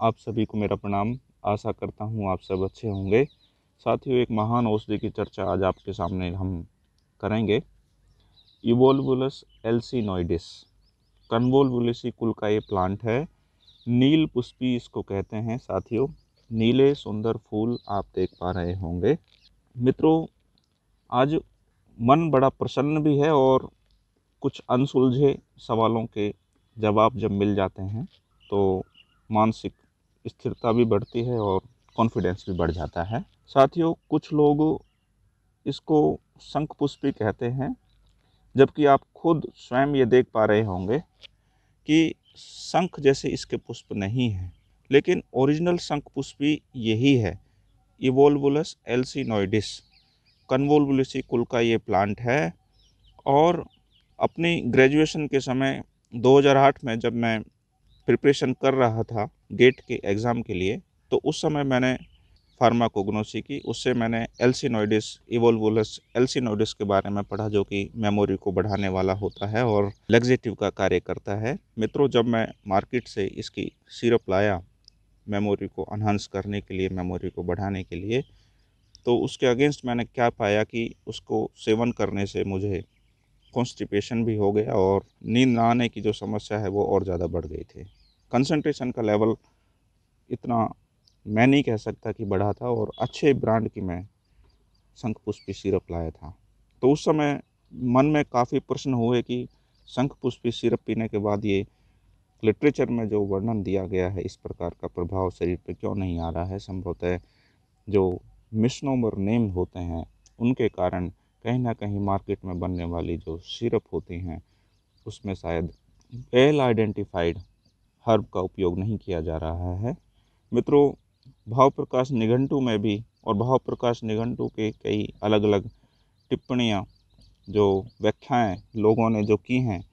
आप सभी को मेरा प्रणाम। आशा करता हूँ आप सब अच्छे होंगे। साथियों, एक महान औषधि की चर्चा आज आपके सामने हम करेंगे। इवोल्वुलस एल्सिनोइडिस। कन्वोलबुलसी कुल का ये प्लांट है। नील पुष्पी इसको कहते हैं, साथियों। नीले सुंदर फूल आप देख पा रहे होंगे। मित्रों, आज मन बड़ा प्रसन्न भी है और कुछ अनसुलझे सवालों के जवाब जब मिल जाते हैं तो मानसिक स्थिरता भी बढ़ती है और कॉन्फिडेंस भी बढ़ जाता है। साथियों, कुछ लोग इसको शंख पुष्पी कहते हैं, जबकि आप खुद स्वयं ये देख पा रहे होंगे कि शंख जैसे इसके पुष्प नहीं हैं, लेकिन ओरिजिनल शंख पुष्पी यही है। इवोल्वुलस एल्सिनोइडिस कन्वोल्वुलसी कुल का ये प्लांट है और अपनी ग्रेजुएशन के समय 2008 में जब मैं प्रिपरेशन कर रहा था गेट के एग्ज़ाम के लिए तो उस समय मैंने फार्माकोग्नोसी की। उससे मैंने एल्सिनोइडिस, इवोल्वुलस एल्सिनोइडिस के बारे में पढ़ा, जो कि मेमोरी को बढ़ाने वाला होता है और लेग्जेटिव का कार्य करता है। मित्रों, जब मैं मार्केट से इसकी सिरप लाया मेमोरी को अनहांस करने के लिए, मेमोरी को बढ़ाने के लिए तो उसके अगेंस्ट मैंने क्या पाया कि उसको सेवन करने से मुझे कॉन्स्टिपेशन भी हो गया और नींद ना आने की जो समस्या है, वो और ज़्यादा बढ़ गई थी। कंसंट्रेशन का लेवल इतना मैं नहीं कह सकता कि बढ़ा था और अच्छे ब्रांड की मैं शंख पुष्पी सिरप लाया था। तो उस समय मन में काफ़ी प्रश्न हुए कि शंख पुष्पी सिरप पीने के बाद ये लिटरेचर में जो वर्णन दिया गया है, इस प्रकार का प्रभाव शरीर पे क्यों नहीं आ रहा है? संभवतः जो मिसनोमर नेम होते हैं, उनके कारण कहीं ना कहीं मार्केट में बनने वाली जो सिरप होती हैं, उसमें शायद वेल आइडेंटिफाइड हर्ब का उपयोग नहीं किया जा रहा है। मित्रों, भाव प्रकाश निघंटू में भी और भाव प्रकाश निघंटू के कई अलग अलग टिप्पणियाँ जो व्याख्याएँ लोगों ने जो की हैं,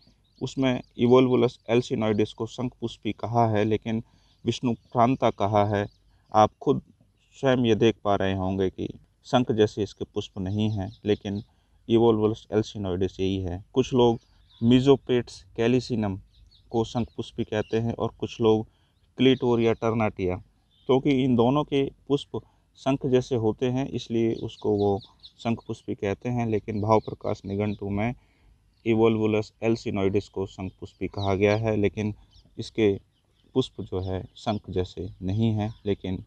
उसमें इवोल्वुलस एल्सिनोइडिस को शंखपुष्पी कहा है, लेकिन विष्णु क्रांता कहा है, आप खुद स्वयं ये देख पा रहे होंगे कि शंख जैसे इसके पुष्प नहीं हैं, लेकिन इवोल्वुलस एल्सिनोइडिस यही है। कुछ लोग मिजोपेट्स कैलिसिनम को शंख पुष्पी कहते हैं और कुछ लोग क्लिटोरिया टर्नाटिया, क्योंकि तो इन दोनों के पुष्प शंख जैसे होते हैं, इसलिए उसको वो शंख पुष्पी कहते हैं, लेकिन भाव प्रकाश निगंटू में इवोल्वुलस एल्सिनोइडिस को शंख पुष्पी कहा गया है, लेकिन इसके पुष्प जो है शंख जैसे नहीं हैं, लेकिन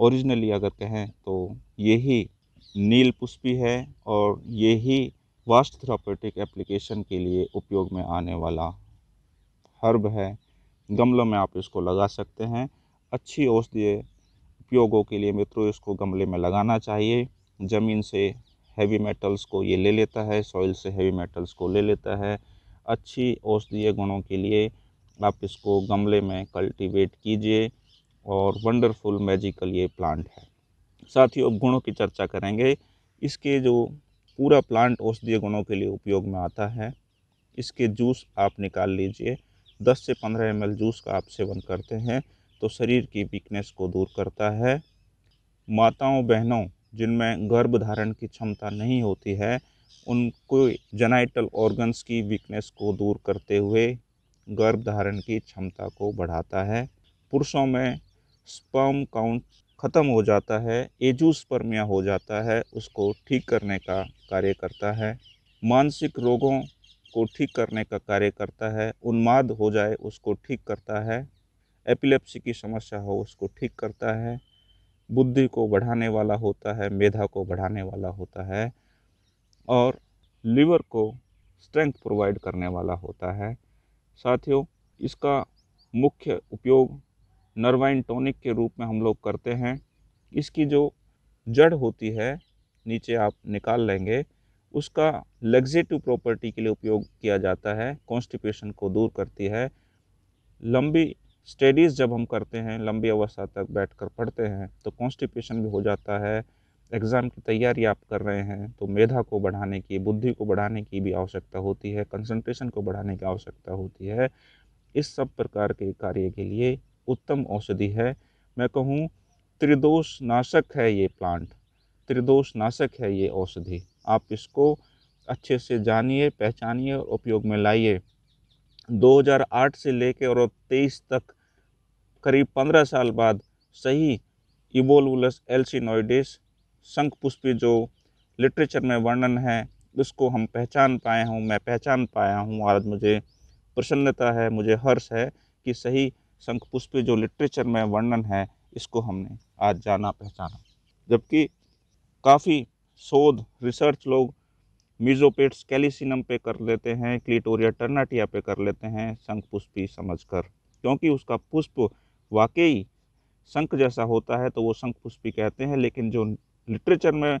ओरिजिनली अगर कहें तो यही नील पुष्पी है और यही वास्ट थेरापेटिक एप्लीकेशन के लिए उपयोग में आने वाला हर्ब है, गमलों में आप इसको लगा सकते हैं। अच्छी औषधीय उपयोगों के लिए मित्रों इसको गमले में लगाना चाहिए। ज़मीन से हैवी मेटल्स को ये ले लेता है सॉइल से हैवी मेटल्स को ले लेता है। अच्छी औषधीय गुणों के लिए आप इसको गमले में कल्टीवेट कीजिए और वंडरफुल मैजिकल ये प्लांट है। साथ ही अब गुणों की चर्चा करेंगे। इसके जो पूरा प्लांट औषधीय गुणों के लिए उपयोग में आता है, इसके जूस आप निकाल लीजिए। 10 से 15 एम जूस का आप सेवन करते हैं तो शरीर की वीकनेस को दूर करता है। माताओं, बहनों, जिनमें गर्भ धारण की क्षमता नहीं होती है, उनको जेनाइटल ऑर्गन्स की वीकनेस को दूर करते हुए गर्भ धारण की क्षमता को बढ़ाता है। पुरुषों में स्पर्म काउंट ख़त्म हो जाता है एजूस्पर्मिया हो जाता है, उसको ठीक करने का कार्य करता है। मानसिक रोगों को ठीक करने का कार्य करता है, उन्माद हो जाए उसको ठीक करता है, एपिलेप्सी की समस्या हो उसको ठीक करता है, बुद्धि को बढ़ाने वाला होता है, मेधा को बढ़ाने वाला होता है, और लीवर को स्ट्रेंथ प्रोवाइड करने वाला होता है। साथियों, इसका मुख्य उपयोग नर्वाइन टॉनिक के रूप में हम लोग करते हैं। इसकी जो जड़ होती है, नीचे आप निकाल लेंगे। उसका लेग्जेटिव प्रॉपर्टी के लिए उपयोग किया जाता है कॉन्स्टिपेशन को दूर करती है। लंबी स्टडीज़ जब हम करते हैं, लंबी अवस्था तक बैठकर पढ़ते हैं तो कॉन्स्टिपेशन भी हो जाता है। एग्ज़ाम की तैयारी आप कर रहे हैं तो मेधा को बढ़ाने की, बुद्धि को बढ़ाने की भी आवश्यकता होती है कंसंट्रेशन को बढ़ाने की आवश्यकता होती है। इस सब प्रकार के कार्य के लिए उत्तम औषधि है। मैं कहूँ त्रिदोष नाशक है ये प्लांट त्रिदोष नाशक है ये औषधि। आप इसको अच्छे से जानिए, पहचानिए और उपयोग में लाइए। 2008 से लेकर और 23 तक, करीब पंद्रह साल बाद, सही इबोलवुलस एल्सिनोइडिस शंख पुष्पी जो लिटरेचर में वर्णन है उसको हम पहचान पाए हूँ, मैं पहचान पाया हूँ। आज मुझे प्रसन्नता है, मुझे हर्ष है कि सही शंख पुष्पी जो लिटरेचर में वर्णन है, इसको हमने आज जाना पहचाना जबकि काफ़ी शोध, रिसर्च लोग मिजोपेट्स कैलिसिनम पे कर लेते हैं, क्लिटोरिया टर्नाटिया पे कर लेते हैं शंख पुष्पी समझकर। क्योंकि उसका पुष्प वाकई शंख जैसा होता है तो वो शंख पुष्पी कहते हैं, लेकिन जो लिटरेचर में,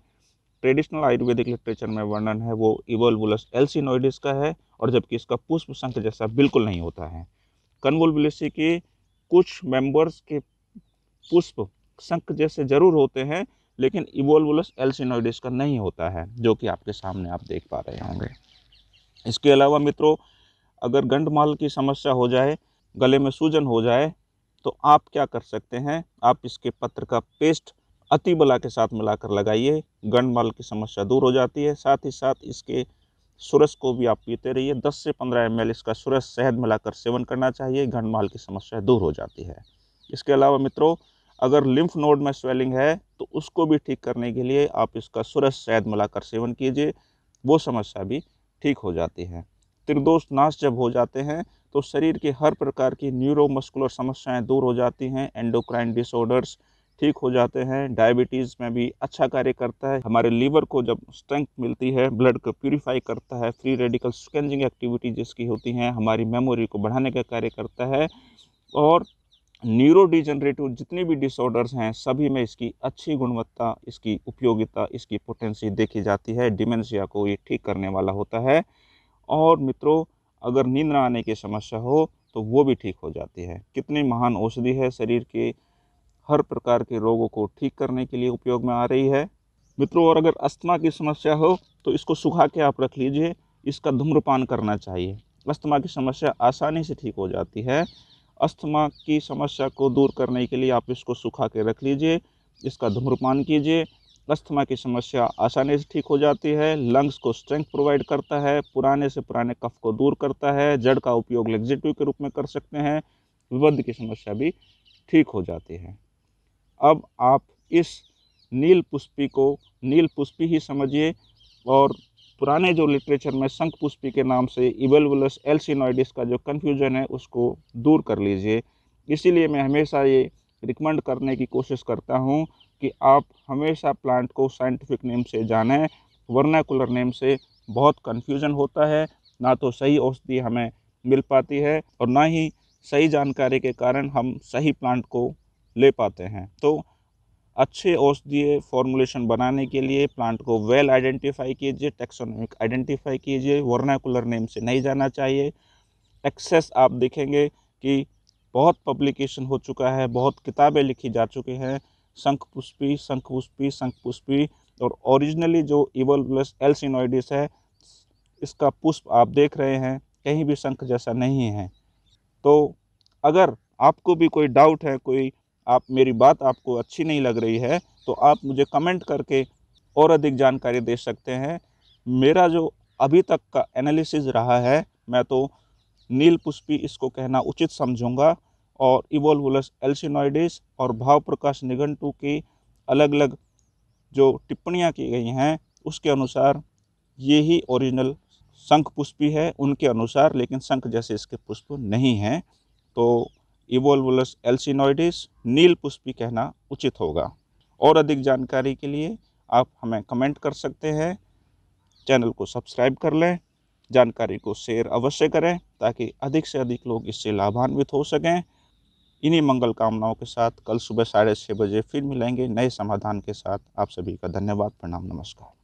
ट्रेडिशनल आयुर्वेदिक लिटरेचर में वर्णन है, वो इवोलबुलस एल्सिनोइडिस का है, और जबकि इसका पुष्प शंख जैसा बिल्कुल नहीं होता है। कन्वोलबुलसी के कुछ मेंबर्स के पुष्प शंख जैसे ज़रूर होते हैं लेकिन इवोलवुलस एल्सिनोइडिस का नहीं होता है, जो कि आपके सामने आप देख पा रहे होंगे। इसके अलावा मित्रों, अगर गंडमाल की समस्या हो जाए, गले में सूजन हो जाए तो आप क्या कर सकते हैं? आप इसके पत्र का पेस्ट अति बला के साथ मिलाकर लगाइए। गंडमाल की समस्या दूर हो जाती है। साथ ही साथ इसके सुरस को भी आप पीते रहिए। 10 से 15 एम इसका सुरस, शहद मिलाकर सेवन करना चाहिए। गंडमाल की समस्या दूर हो जाती है। इसके अलावा मित्रों अगर लिम्फ नोड में स्वेलिंग है तो उसको भी ठीक करने के लिए आप इसका सुरस शहद मिलाकर सेवन कीजिए, वो समस्या भी ठीक हो जाती है। त्रिदोष नाश जब हो जाते हैं तो शरीर के हर प्रकार की न्यूरोमस्कुलर समस्याएँ दूर हो जाती हैं एंडोक्राइन डिसऑर्डर्स ठीक हो जाते हैं डायबिटीज़ में भी अच्छा कार्य करता है, हमारे लीवर को जब स्ट्रेंथ मिलती है ब्लड को प्यूरिफाई करता है फ्री रेडिकल स्कैनिंग एक्टिविटी जिसकी होती हैं, हमारी मेमोरी को बढ़ाने का कार्य करता है, और न्यूरो डिजनरेटिव जितनी भी डिसऑर्डर्स हैं, सभी में इसकी अच्छी गुणवत्ता, इसकी उपयोगिता, इसकी पोटेंसी देखी जाती है। डिमेंशिया को ये ठीक करने वाला होता है। और मित्रों, अगर नींद न आने की समस्या हो तो वो भी ठीक हो जाती है। कितनी महान औषधि है शरीर के, हर प्रकार के रोगों को ठीक करने के लिए उपयोग में आ रही है। मित्रों, और अगर अस्थमा की समस्या हो तो इसको सुखा के आप रख लीजिए। इसका धूम्रपान करना चाहिए। अस्थमा की समस्या आसानी से ठीक हो जाती है। अस्थमा की समस्या को दूर करने के लिए आप इसको सुखा के रख लीजिए, इसका धूम्रपान कीजिए। अस्थमा की समस्या आसानी से ठीक हो जाती है, लंग्स को स्ट्रेंथ प्रोवाइड करता है, पुराने से पुराने कफ को दूर करता है, जड़ का उपयोग लेग्जेटिव के रूप में कर सकते हैं विबद्ध की समस्या भी ठीक हो जाती है। अब आप इस नील पुष्पी को, नील पुष्पी ही समझिए और पुराने जो लिटरेचर में शंख पुष्पी के नाम से इवेलवुलस एल्सिनोइडिस का जो कन्फ्यूज़न है, उसको दूर कर लीजिए। इसीलिए मैं हमेशा ये रिकमेंड करने की कोशिश करता हूँ कि आप हमेशा प्लांट को साइंटिफिक नेम से जानें वर्नाकुलर नेम से। बहुत कन्फ्यूज़न होता है, ना तो सही औषधि हमें मिल पाती है और ना ही सही जानकारी के कारण हम सही प्लांट को ले पाते हैं। तो अच्छे औषधीय फॉर्मुलेशन बनाने के लिए प्लांट को वेल आइडेंटिफाई कीजिए टेक्सोनोमिक आइडेंटिफाई कीजिए वर्नाकुलर नेम से नहीं जाना चाहिए। एक्सेस आप देखेंगे कि बहुत पब्लिकेशन हो चुका है, बहुत किताबें लिखी जा चुकी हैं, शंख पुष्पी शंख पुष्पी शंख पुष्पी और ओरिजिनली जो इवल प्लस एल्सिनोइडिस है, इसका पुष्प आप देख रहे हैं, कहीं भी शंख जैसा नहीं है। तो अगर आपको भी कोई डाउट है, कोई आप, मेरी बात आपको अच्छी नहीं लग रही है तो आप मुझे कमेंट करके और अधिक जानकारी दे सकते हैं। मेरा जो अभी तक का एनालिसिस रहा है, मैं तो नील पुष्पी इसको कहना उचित समझूँगा और इवोलवुलस एल्सिनोइडिस और भाव प्रकाश निघंटू की अलग अलग जो टिप्पणियाँ की गई हैं, उसके अनुसार ये ही ओरिजिनल शंख पुष्पी है, उनके अनुसार, लेकिन शंख जैसे इसके पुष्प नहीं हैं। तो इवोल्वुलस एल्सिनोइडिस नील पुष्पी कहना उचित होगा। और अधिक जानकारी के लिए आप हमें कमेंट कर सकते हैं। चैनल को सब्सक्राइब कर लें। जानकारी को शेयर अवश्य करें ताकि अधिक से अधिक लोग इससे लाभान्वित हो सकें। इन्हीं मंगल कामनाओं के साथ कल सुबह साढ़े छः बजे फिर मिलेंगे नए समाधान के साथ। आप सभी का धन्यवाद। प्रणाम, नमस्कार।